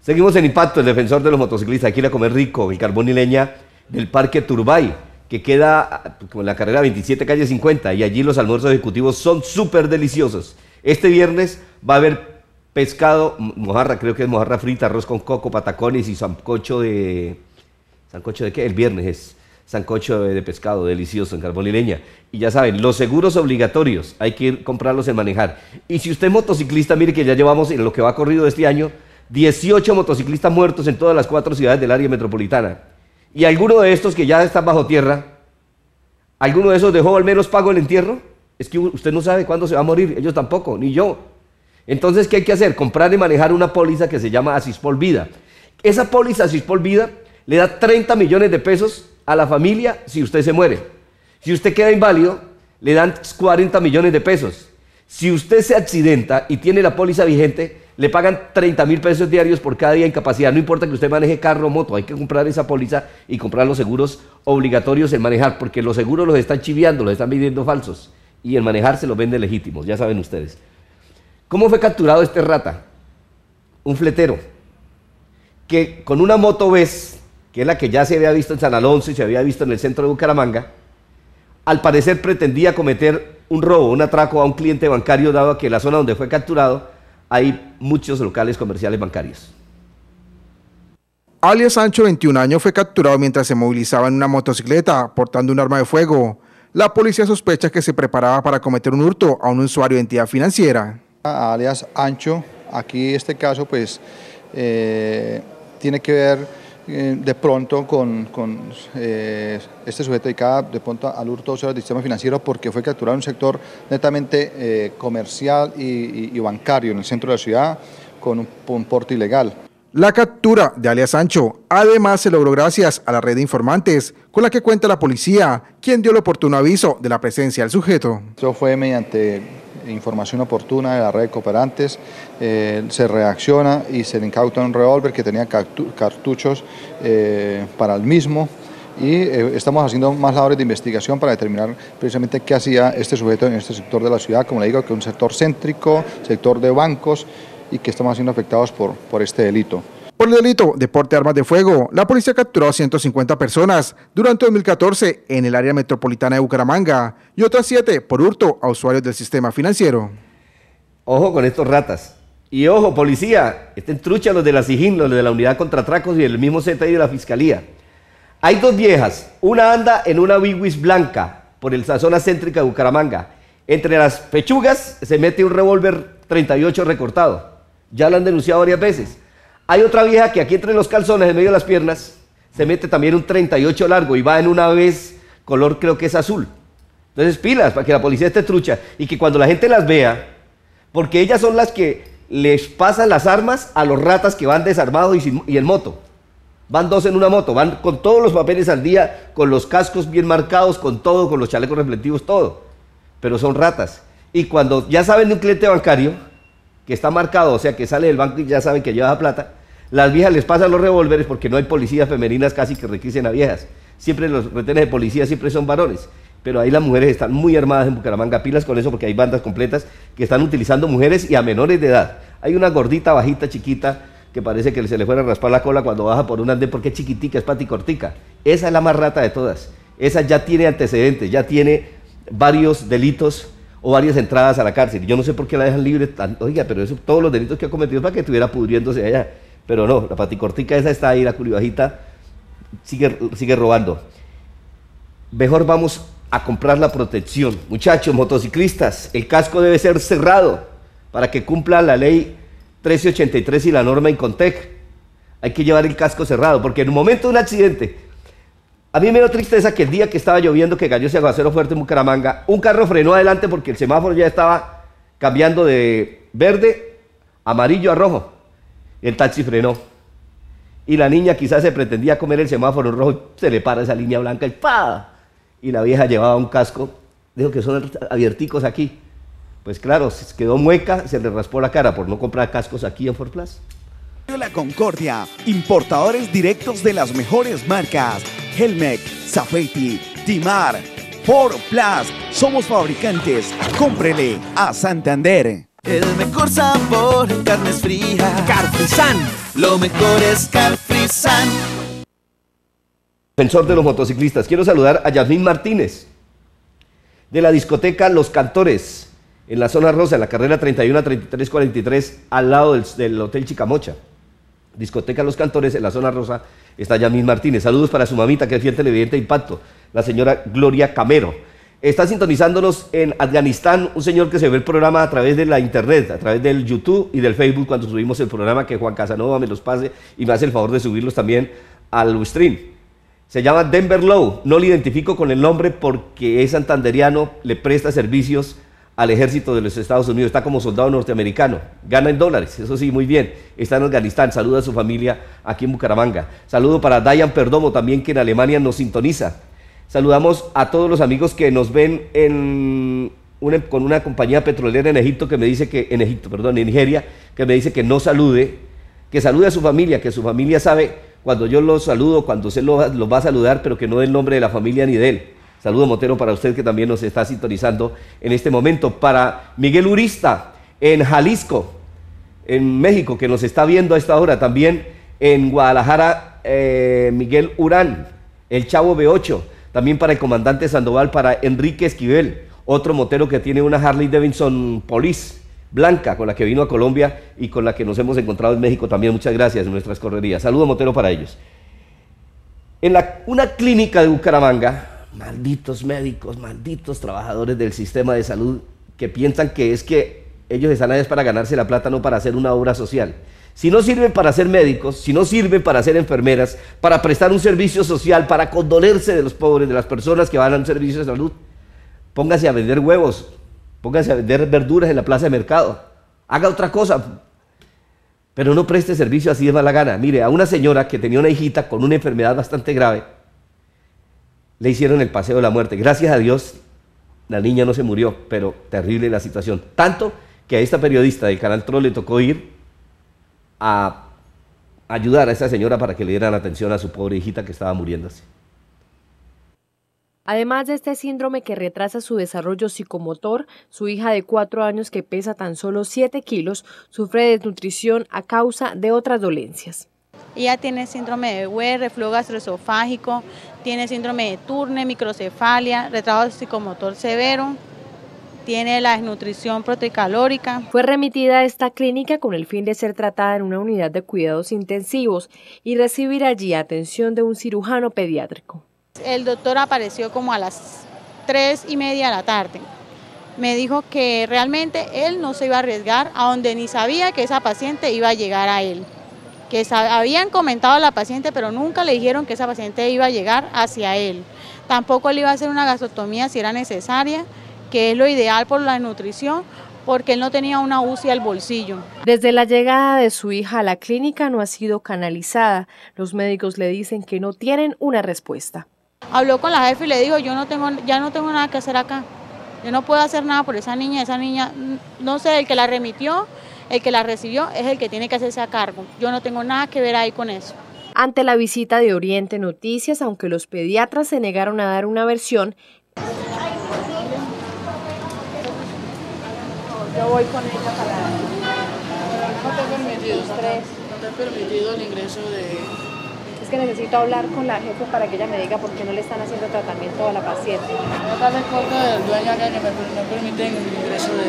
Seguimos en Impacto, el defensor de los motociclistas. Aquí a comer rico, el carbón y leña del Parque Turbay que queda con la carrera 27 calle 50 y allí los almuerzos ejecutivos son súper deliciosos. Este viernes va a haber pescado, mojarra, creo que es mojarra frita, arroz con coco, patacones y sancocho de... ¿Sancocho de qué? El viernes es sancocho de, pescado delicioso en carbón y leña. Y ya saben, los seguros obligatorios, hay que ir comprarlos en manejar. Y si usted es motociclista, mire que ya llevamos en lo que va corrido este año 18 motociclistas muertos en todas las cuatro ciudades del área metropolitana. Y alguno de estos que ya están bajo tierra, ¿alguno de esos dejó al menos pago el entierro? Es que usted no sabe cuándo se va a morir, ellos tampoco, ni yo. Entonces, ¿qué hay que hacer? Comprar y manejar una póliza que se llama Asispol Vida. Esa póliza Asispol Vida le da 30 millones de pesos a la familia si usted se muere. Si usted queda inválido, le dan 40 millones de pesos. Si usted se accidenta y tiene la póliza vigente, le pagan 30 mil pesos diarios por cada día de incapacidad. No importa que usted maneje carro o moto, hay que comprar esa póliza y comprar los seguros obligatorios en manejar, porque los seguros los están chiviando, los están vendiendo falsos. Y en manejar se los vende legítimos, ya saben ustedes. ¿Cómo fue capturado este rata? Un fletero, que con una moto BES, que es la que ya se había visto en San Alonso y se había visto en el centro de Bucaramanga, al parecer pretendía cometer un robo, un atraco a un cliente bancario, dado que la zona donde fue capturado hay muchos locales comerciales bancarios. Alias Sancho, 21 años, fue capturado mientras se movilizaba en una motocicleta portando un arma de fuego. La policía sospecha que se preparaba para cometer un hurto a un usuario de entidad financiera. Alias Ancho, aquí este caso pues eh, tiene que ver eh, de pronto con, eh, este sujeto dedicado de pronto al hurto del sistema financiero porque fue capturado en un sector netamente comercial y, bancario en el centro de la ciudad con un, un porte ilegal. La captura de alias Sancho además se logró gracias a la red de informantes con la que cuenta la policía, quien dio el oportuno aviso de la presencia del sujeto. Eso fue mediante información oportuna de la red de cooperantes, eh, se reacciona y se le incauta un revólver que tenía cartuchos eh, para el mismo y eh, estamos haciendo más labores de investigación para determinar precisamente qué hacía este sujeto en este sector de la ciudad, como le digo, que es un sector céntrico, sector de bancos, y que estamos siendo afectados por, por este delito. Por el delito de porte de armas de fuego, la policía capturó a 150 personas durante 2014 en el área metropolitana de Bucaramanga y otras 7 por hurto a usuarios del sistema financiero. Ojo con estos ratas. Y ojo, policía, estén trucha los de la SIGIN, los de la Unidad contra Atracos y el mismo ZI de la Fiscalía. Hay dos viejas, una anda en una Wiwis blanca por la zona céntrica de Bucaramanga. Entre las pechugas se mete un revólver 38 recortado. Ya lo han denunciado varias veces. Hay otra vieja que aquí entre los calzones, en medio de las piernas, se mete también un 38 largo y va en una vez color creo que es azul. Entonces pilas para que la policía esté trucha y que cuando la gente las vea, porque ellas son las que les pasan las armas a los ratas que van desarmados y, y en moto. Van dos en una moto, van con todos los papeles al día, con los cascos bien marcados, con todo, con los chalecos reflectivos, todo. Pero son ratas. Y cuando ya saben de un cliente bancario que está marcado, o sea, que sale del banco y ya saben que lleva plata, las viejas les pasan los revólveres porque no hay policías femeninas casi que requisen a viejas. Siempre los retenes de policía siempre son varones. Pero ahí las mujeres están muy armadas en Bucaramanga, pilas con eso porque hay bandas completas que están utilizando mujeres y a menores de edad. Hay una gordita, bajita, chiquita, que parece que se le fuera a raspar la cola cuando baja por un andén porque es chiquitica, es paticortica. Esa es la más rata de todas. Esa ya tiene antecedentes, ya tiene varios delitos o varias entradas a la cárcel. Yo no sé por qué la dejan libre, oiga, pero eso, todos los delitos que ha cometido para que estuviera pudriéndose allá. Pero no, la paticortica esa está ahí, la curibajita sigue, sigue robando. Mejor vamos a comprar la protección. Muchachos, motociclistas, el casco debe ser cerrado para que cumpla la ley 1383 y la norma Incontec. Hay que llevar el casco cerrado, porque en un momento de un accidente, a mí me dio tristeza que el día que estaba lloviendo, que cayó ese aguacero fuerte en Bucaramanga, un carro frenó adelante porque el semáforo ya estaba cambiando de verde, amarillo a rojo. El taxi frenó. Y la niña quizás se pretendía comer el semáforo rojo, se le para esa línea blanca y ¡pa! Y la vieja llevaba un casco, dijo que son abierticos aquí. Pues claro, se quedó mueca, se le raspó la cara por no comprar cascos aquí en Fort Plus. La Concordia, importadores directos de las mejores marcas. Helmec, Safety, Timar, Ford Plus. Somos fabricantes. Cómprele a Santander. El mejor sabor en carnes frías. Carfrisan. Lo mejor es Carfrisan. Defensor de los motociclistas. Quiero saludar a Yasmín Martínez de la discoteca Los Cantores en la zona rosa, en la carrera 31 a 33 43, al lado del, del Hotel Chicamocha. Discoteca Los Cantores, en la zona rosa, está Yamil Martínez. Saludos para su mamita, que es fiel televidente de Impacto, la señora Gloria Camero. Está sintonizándonos en Afganistán un señor que se ve el programa a través de la internet, a través del YouTube y del Facebook cuando subimos el programa, que Juan Casanova me los pase y me hace el favor de subirlos también al stream. Se llama Denver Low, no lo identifico con el nombre porque es santanderiano, le presta servicios al ejército de los Estados Unidos, está como soldado norteamericano, gana en dólares, eso sí, muy bien, está en Afganistán, saluda a su familia aquí en Bucaramanga. Saludo para Dayan Perdomo también que en Alemania nos sintoniza. Saludamos a todos los amigos que nos ven en con una compañía petrolera en Egipto que me dice que, en Egipto, perdón, en Nigeria, que me dice que no salude, que salude a su familia, que su familia sabe cuando yo los saludo, cuando se los lo va a saludar, pero que no dé el nombre de la familia ni de él. Saludo Motero para usted que también nos está sintonizando en este momento. Para Miguel Urista en Jalisco, en México, que nos está viendo a esta hora. También en Guadalajara, eh, Miguel Urán, el Chavo B8. También para el comandante Sandoval, para Enrique Esquivel, otro motero que tiene una Harley Davidson Police blanca con la que vino a Colombia y con la que nos hemos encontrado en México también. Muchas gracias en nuestras correrías. Saludo motero para ellos. En una clínica de Bucaramanga, malditos médicos, malditos trabajadores del sistema de salud que piensan que es que ellos están ahí para ganarse la plata, no para hacer una obra social. Si no sirven para ser médicos, si no sirven para ser enfermeras, para prestar un servicio social, para condolerse de los pobres, de las personas que van a un servicio de salud, póngase a vender huevos, póngase a vender verduras en la plaza de mercado, haga otra cosa, pero no preste servicio así de mala gana. Mire, a una señora que tenía una hijita con una enfermedad bastante grave, le hicieron el paseo de la muerte. Gracias a Dios, la niña no se murió, pero terrible la situación. Tanto que a esta periodista del canal Troll le tocó ir a ayudar a esa señora para que le dieran atención a su pobre hijita que estaba muriéndose. Además de este síndrome que retrasa su desarrollo psicomotor, su hija de cuatro años que pesa tan solo 7 kilos sufre desnutrición a causa de otras dolencias. Ella tiene síndrome de Weber, reflujo tiene síndrome de Turner, microcefalia, retraso psicomotor severo tiene la desnutrición protecalórica. Fue remitida a esta clínica con el fin de ser tratada en una unidad de cuidados intensivos y recibir allí atención de un cirujano pediátrico. El doctor apareció como a las tres y media de la tarde. Me dijo que realmente él no se iba a arriesgar a donde ni sabía que esa paciente iba a llegar a él. Que habían comentado a la paciente, pero nunca le dijeron que esa paciente iba a llegar hacia él. Tampoco le iba a hacer una gasotomía si era necesaria, que es lo ideal por la nutrición, porque él no tenía una UCI al bolsillo. Desde la llegada de su hija a la clínica no ha sido canalizada. Los médicos le dicen que no tienen una respuesta. Habló con la jefe y le dijo, yo no tengo, ya no tengo nada que hacer acá. Yo no puedo hacer nada por esa niña. Esa niña, no sé, el que la remitió, el que la recibió, es el que tiene que hacerse a cargo. Yo no tengo nada que ver ahí con eso. Ante la visita de Oriente Noticias, aunque los pediatras se negaron a dar una versión, Yo voy con ella para... No te permitido, no te he permitido el ingreso de... Es que necesito hablar con la jefe para que ella me diga por qué no le están haciendo tratamiento a la paciente. No tal vez del dueño acá que me, no permiten el ingreso de,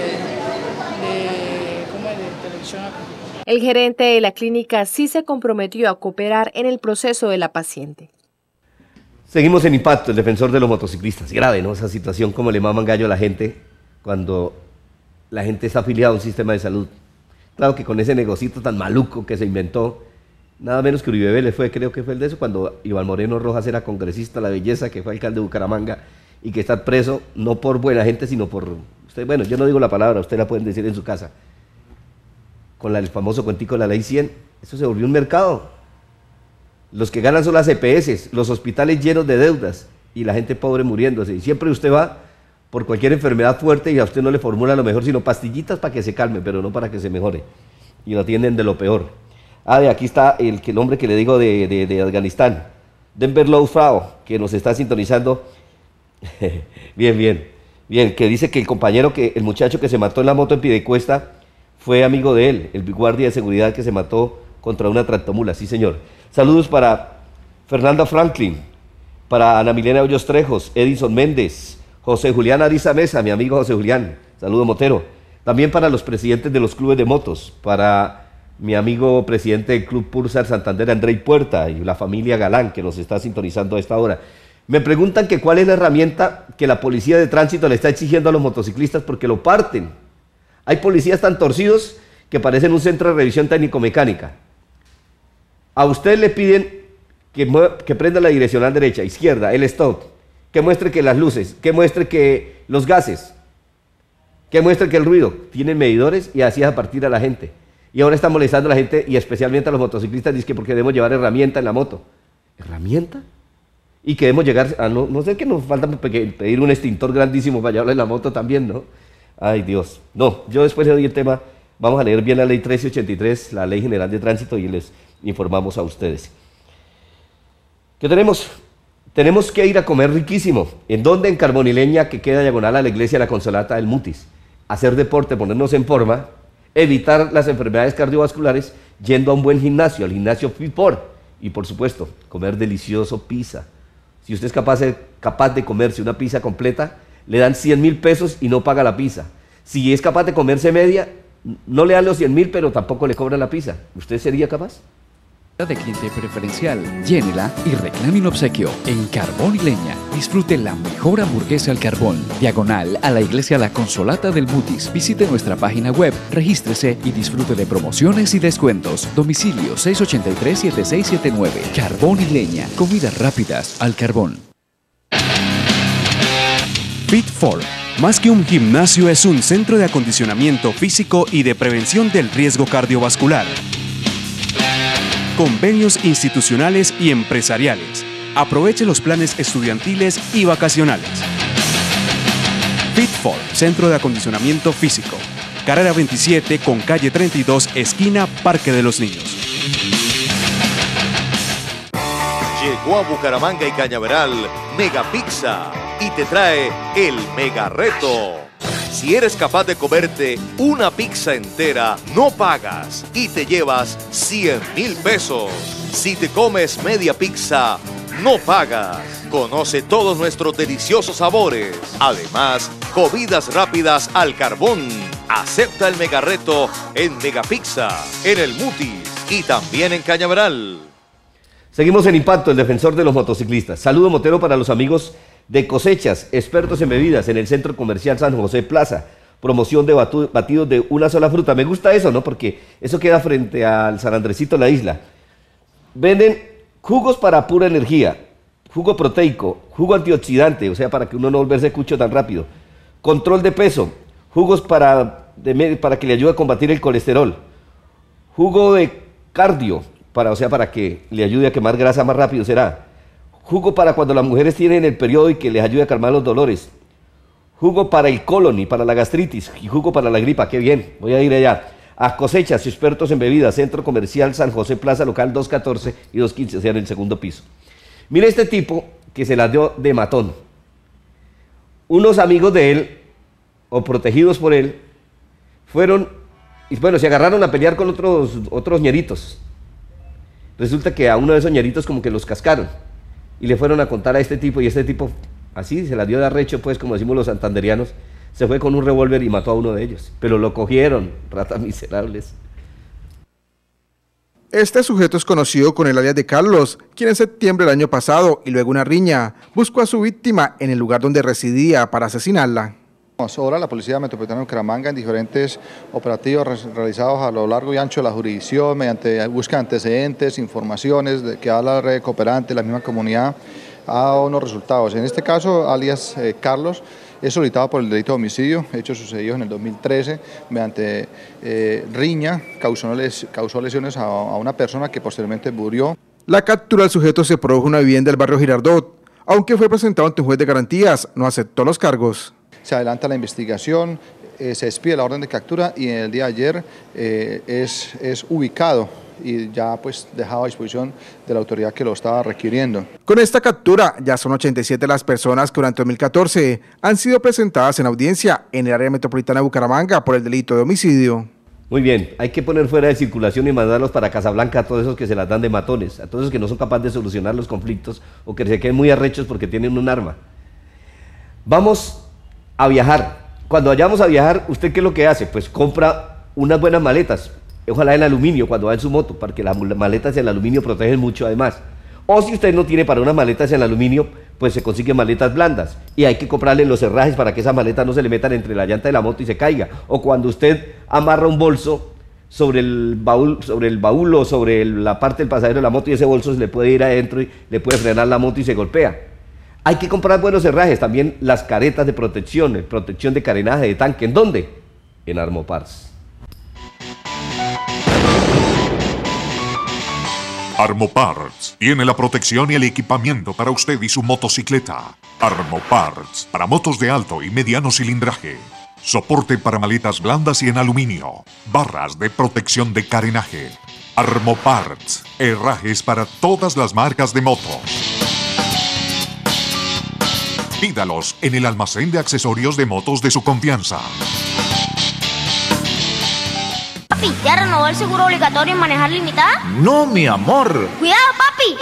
de, ¿cómo es? de televisión acá. El gerente de la clínica sí se comprometió a cooperar en el proceso de la paciente. Seguimos en impacto, el defensor de los motociclistas. Grave, ¿no? Esa situación como le maman gallo a la gente cuando la gente está afiliada a un sistema de salud. Claro que con ese negocito tan maluco que se inventó, nada menos que Uribe le fue, creo que fue el de eso, cuando Iván Moreno Rojas era congresista, la belleza, que fue alcalde de Bucaramanga, y que está preso no por buena gente, sino por... Usted, bueno, yo no digo la palabra, usted la pueden decir en su casa. Con el famoso cuentico de la ley 100, eso se volvió un mercado. Los que ganan son las EPS, los hospitales llenos de deudas y la gente pobre muriéndose. Y siempre usted va por cualquier enfermedad fuerte y a usted no le formula lo mejor, sino pastillitas para que se calme, pero no para que se mejore. Y lo atienden de lo peor. Ah, de aquí está el, el hombre que le digo de, de, Afganistán, Denver Low que nos está sintonizando. bien, bien, bien, que dice que el compañero, que el muchacho que se mató en la moto en Pidecuesta fue amigo de él, el guardia de seguridad que se mató contra una tractomula, sí señor. Saludos para Fernanda Franklin, para Ana Milena Hoyos Trejos, Edison Méndez, José Julián Ariza Mesa, mi amigo José Julián, saludo Motero. También para los presidentes de los clubes de motos, para mi amigo presidente del Club Pulsar Santander, André Puerta, y la familia Galán, que nos está sintonizando a esta hora. Me preguntan que cuál es la herramienta que la policía de tránsito le está exigiendo a los motociclistas porque lo parten. Hay policías tan torcidos que parecen un centro de revisión técnico-mecánica. A usted le piden que, que prenda la direccional derecha, izquierda, el stop que muestre que las luces, que muestre que los gases, que muestre que el ruido, tienen medidores y así es a partir a la gente. Y ahora está molestando a la gente y especialmente a los motociclistas, dice que porque debemos llevar herramienta en la moto. ¿Herramienta? Y que debemos llegar, a no, no sé que nos falta pedir un extintor grandísimo para en la moto también, ¿no? Ay Dios. No, yo después le doy el tema, vamos a leer bien la ley 1383, la ley general de tránsito y les informamos a ustedes. ¿Qué tenemos? Tenemos que ir a comer riquísimo. ¿En dónde? En Carbonileña, que queda diagonal a la iglesia la Consolata del Mutis. Hacer deporte, ponernos en forma, evitar las enfermedades cardiovasculares yendo a un buen gimnasio, al gimnasio FIPOR. Y por supuesto, comer delicioso pizza. Si usted es capaz de, capaz de comerse una pizza completa, le dan 100 mil pesos y no paga la pizza. Si es capaz de comerse media, no le dan los 100 mil, pero tampoco le cobra la pizza. ¿Usted sería capaz? De cliente preferencial. Llénela y reclame un obsequio en Carbón y Leña. Disfrute la mejor hamburguesa al carbón. Diagonal a la iglesia La Consolata del Mutis. Visite nuestra página web, regístrese y disfrute de promociones y descuentos. Domicilio 683-7679. Carbón y Leña. Comidas rápidas al carbón. Fit 4 más que un gimnasio es un centro de acondicionamiento físico y de prevención del riesgo cardiovascular convenios institucionales y empresariales. Aproveche los planes estudiantiles y vacacionales. Fitfor, Centro de Acondicionamiento Físico. Carrera 27 con calle 32, esquina Parque de los Niños. Llegó a Bucaramanga y Cañaveral Mega Pizza y te trae el Mega Reto. Si eres capaz de comerte una pizza entera, no pagas y te llevas 100 mil pesos. Si te comes media pizza, no pagas. Conoce todos nuestros deliciosos sabores. Además, comidas rápidas al carbón. Acepta el mega reto en Megapizza, en el Mutis y también en Cañaveral. Seguimos en Impacto, el defensor de los motociclistas. Saludo motero para los amigos de cosechas, expertos en bebidas en el Centro Comercial San José Plaza. Promoción de batidos de una sola fruta. Me gusta eso, ¿no? Porque eso queda frente al San Andresito, la isla. Venden jugos para pura energía, jugo proteico, jugo antioxidante, o sea, para que uno no volverse cucho tan rápido. Control de peso, jugos para, para que le ayude a combatir el colesterol. Jugo de cardio, para, o sea, para que le ayude a quemar grasa más rápido será. Jugo para cuando las mujeres tienen el periodo y que les ayude a calmar los dolores. Jugo para el colon y para la gastritis. Y jugo para la gripa, qué bien, voy a ir allá. A cosechas, expertos en bebidas, Centro Comercial San José Plaza Local 214 y 215, o sea, en el segundo piso. Mire este tipo que se las dio de matón. Unos amigos de él, o protegidos por él, fueron, y bueno, se agarraron a pelear con otros, otros ñeritos. Resulta que a uno de esos ñeritos como que los cascaron y le fueron a contar a este tipo y este tipo así se la dio de arrecho pues como decimos los santanderianos se fue con un revólver y mató a uno de ellos pero lo cogieron ratas miserables este sujeto es conocido con el alias de Carlos, quien en septiembre del año pasado y luego una riña buscó a su víctima en el lugar donde residía para asesinarla. Ahora la Policía Metropolitana de Bucaramanga en diferentes operativos realizados a lo largo y ancho de la jurisdicción mediante búsqueda de antecedentes, informaciones que habla la red cooperante, la misma comunidad, ha dado unos resultados. En este caso, alias eh, Carlos, es solicitado por el delito de homicidio, hecho sucedido en el 2013, mediante eh, riña, causó, causó lesiones a, a una persona que posteriormente murió. La captura del sujeto se produjo en una vivienda del barrio Girardot, aunque fue presentado ante un juez de garantías, no aceptó los cargos se adelanta la investigación, eh, se despide la orden de captura y en el día de ayer eh, es, es ubicado y ya pues dejado a disposición de la autoridad que lo estaba requiriendo. Con esta captura ya son 87 las personas que durante 2014 han sido presentadas en audiencia en el área metropolitana de Bucaramanga por el delito de homicidio. Muy bien, hay que poner fuera de circulación y mandarlos para Casablanca a todos esos que se las dan de matones, a todos esos que no son capaces de solucionar los conflictos o que se queden muy arrechos porque tienen un arma. Vamos a viajar. Cuando vayamos a viajar, ¿usted qué es lo que hace? Pues compra unas buenas maletas, ojalá en aluminio cuando va en su moto, porque las maletas en aluminio protegen mucho además. O si usted no tiene para unas maletas en aluminio, pues se consigue maletas blandas y hay que comprarle los herrajes para que esas maletas no se le metan entre la llanta de la moto y se caiga. O cuando usted amarra un bolso sobre el baúl, sobre el baúl o sobre la parte del pasajero de la moto y ese bolso se le puede ir adentro y le puede frenar la moto y se golpea. Hay que comprar buenos herrajes, también las caretas de protección, protección de carenaje de tanque. ¿En dónde? En Armopars. Armoparts tiene la protección y el equipamiento para usted y su motocicleta. Armoparts para motos de alto y mediano cilindraje. Soporte para maletas blandas y en aluminio. Barras de protección de carenaje. Armoparts, herrajes para todas las marcas de motos. Pídalos en el almacén de accesorios de motos de su confianza. Papi, ¿ya renovó el seguro obligatorio en manejar limitada? No, mi amor. Cuidado, papi.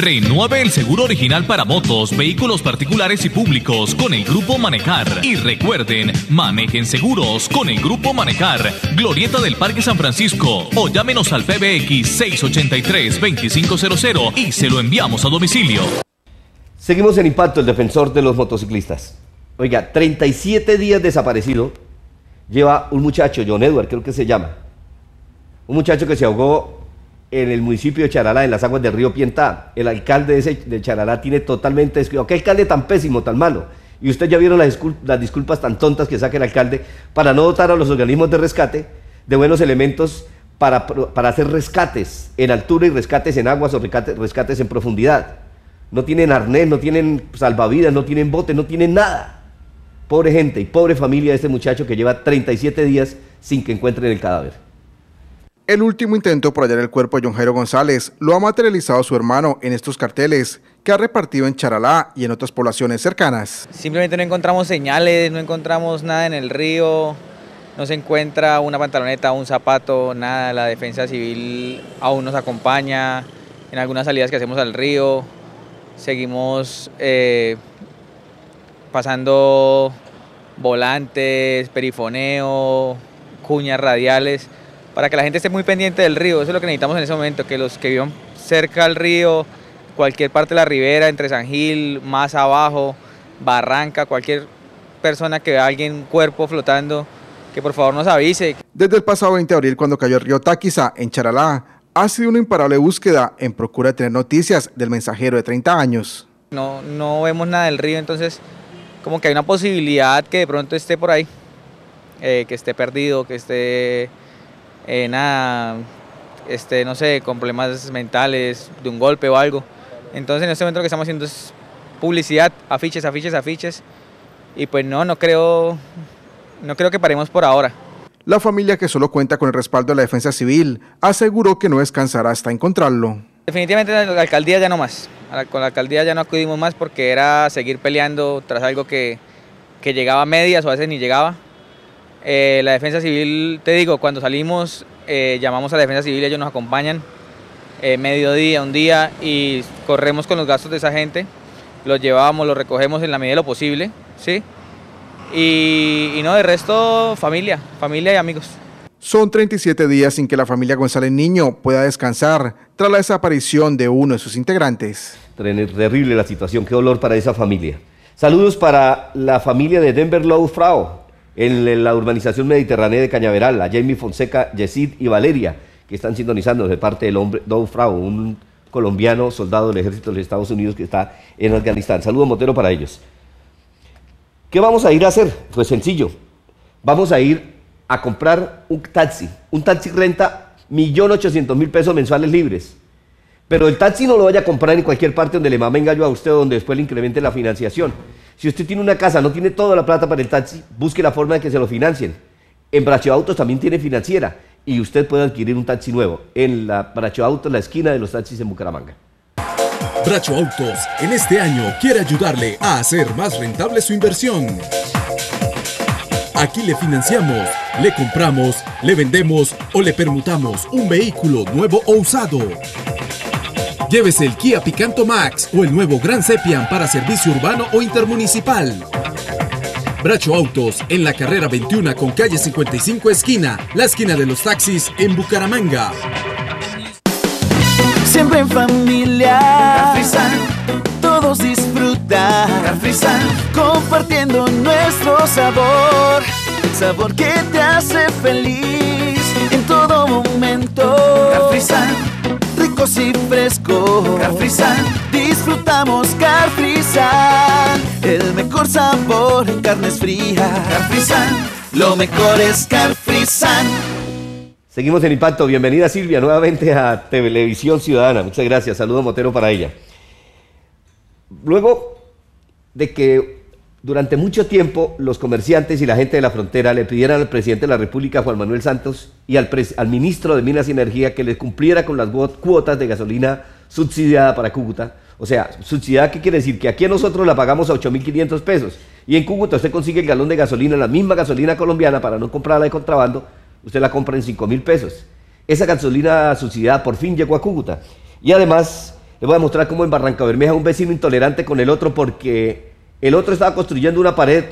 Renueve el seguro original para motos, vehículos particulares y públicos con el Grupo Manejar. Y recuerden, manejen seguros con el Grupo Manejar. Glorieta del Parque San Francisco o llámenos al PBX 683-2500 y se lo enviamos a domicilio. Seguimos en Impacto, el defensor de los motociclistas. Oiga, 37 días desaparecido lleva un muchacho, John Edward, creo que se llama. Un muchacho que se ahogó en el municipio de Charalá, en las aguas del río Pientá. El alcalde de, Charalá tiene totalmente descuidado. ¿Qué alcalde tan pésimo, tan malo? Y usted ya vieron las, disculpas tan tontas que saca el alcalde para no dotar a los organismos de rescate de buenos elementos para, para hacer rescates en altura y rescates en aguas o rescates, rescates en profundidad. No tienen arnés, no tienen salvavidas, no tienen bote, no tienen nada. Pobre gente y pobre familia de este muchacho que lleva 37 días sin que encuentren el cadáver. El último intento por hallar el cuerpo de John Jairo González lo ha materializado su hermano en estos carteles que ha repartido en Charalá y en otras poblaciones cercanas. Simplemente no encontramos señales, no encontramos nada en el río, no se encuentra una pantaloneta, un zapato, nada, la defensa civil aún nos acompaña en algunas salidas que hacemos al río, seguimos eh, pasando volantes, perifoneo, cuñas radiales, para que la gente esté muy pendiente del río. Eso es lo que necesitamos en ese momento, que los que vivan cerca al río, cualquier parte de la ribera, entre San Gil, más abajo, Barranca, cualquier persona que vea a alguien, un cuerpo flotando, que por favor nos avise. Desde el pasado 20 de abril, cuando cayó el río Táquiza, en Charalá, ha sido una imparable búsqueda en procura de tener noticias del mensajero de 30 años. No, no vemos nada del río, entonces como que hay una posibilidad que de pronto esté por ahí, eh, que esté perdido, que esté eh, nada, este, no sé, con problemas mentales, de un golpe o algo. Entonces en este momento lo que estamos haciendo es publicidad, afiches, afiches, afiches. Y pues no, no creo, no creo que paremos por ahora. La familia, que solo cuenta con el respaldo de la defensa civil, aseguró que no descansará hasta encontrarlo. Definitivamente la alcaldía ya no más. Con la alcaldía ya no acudimos más porque era seguir peleando tras algo que, que llegaba a medias o a veces ni llegaba. Eh, la defensa civil, te digo, cuando salimos eh, llamamos a la defensa civil, ellos nos acompañan eh, mediodía, un día y corremos con los gastos de esa gente, los llevamos, los recogemos en la medida de lo posible, ¿sí? Y, y no, de resto, familia, familia y amigos. Son 37 días sin que la familia González Niño pueda descansar tras la desaparición de uno de sus integrantes. Terrible la situación, qué dolor para esa familia. Saludos para la familia de Denver Low Frau en la urbanización mediterránea de Cañaveral, a Jamie Fonseca, Yesid y Valeria, que están sintonizando de parte del hombre Don Frau, un colombiano soldado del ejército de los Estados Unidos que está en Afganistán. Saludos Motero para ellos. ¿Qué vamos a ir a hacer? Pues sencillo. Vamos a ir a comprar un taxi. Un taxi renta 1.800.000 pesos mensuales libres. Pero el taxi no lo vaya a comprar en cualquier parte donde le mamen gallo a usted, donde después le incremente la financiación. Si usted tiene una casa, no tiene toda la plata para el taxi, busque la forma de que se lo financien. En Bracho Autos también tiene financiera y usted puede adquirir un taxi nuevo en la Bracho Autos, la esquina de los taxis en Bucaramanga. Bracho Autos en este año quiere ayudarle a hacer más rentable su inversión. Aquí le financiamos, le compramos, le vendemos o le permutamos un vehículo nuevo o usado. Llévese el Kia Picanto Max o el nuevo Gran Sepian para servicio urbano o intermunicipal. Bracho Autos en la carrera 21 con calle 55 esquina, la esquina de los taxis en Bucaramanga. Siempre en familia, Carfrisan, todos disfrutan. Carfrisan, compartiendo nuestro sabor, el sabor que te hace feliz en todo momento. Carfrisan ricos y frescos. Carfrisan, disfrutamos Carfrisan. El mejor sabor en carnes frías. Carfrisan, lo mejor es Carfrisan. Seguimos en Impacto. Bienvenida Silvia nuevamente a Televisión Ciudadana. Muchas gracias. Saludo Motero para ella. Luego de que durante mucho tiempo los comerciantes y la gente de la frontera le pidieran al presidente de la República, Juan Manuel Santos, y al, al ministro de Minas y Energía que les cumpliera con las cuotas de gasolina subsidiada para Cúcuta. O sea, subsidiada, ¿qué quiere decir? Que aquí nosotros la pagamos a 8.500 pesos. Y en Cúcuta usted consigue el galón de gasolina, la misma gasolina colombiana, para no comprarla de contrabando, usted la compra en 5.000 pesos. Esa gasolina subsidiada por fin llegó a Cúcuta. Y además, le voy a mostrar cómo en Barranca Bermeja un vecino intolerante con el otro porque el otro estaba construyendo una pared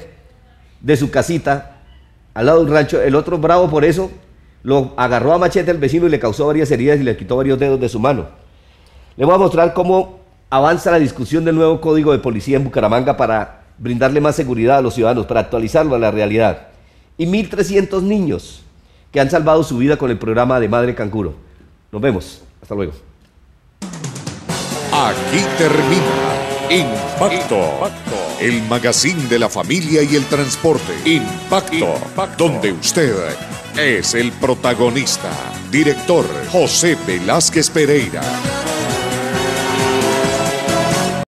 de su casita al lado de un rancho. El otro, bravo por eso, lo agarró a machete al vecino y le causó varias heridas y le quitó varios dedos de su mano. Le voy a mostrar cómo avanza la discusión del nuevo código de policía en Bucaramanga para brindarle más seguridad a los ciudadanos, para actualizarlo a la realidad. Y 1.300 niños que han salvado su vida con el programa de Madre Cancuro. Nos vemos. Hasta luego. Aquí termina Impacto, el magazine de la familia y el transporte. Impacto, donde usted es el protagonista. Director José Velázquez Pereira.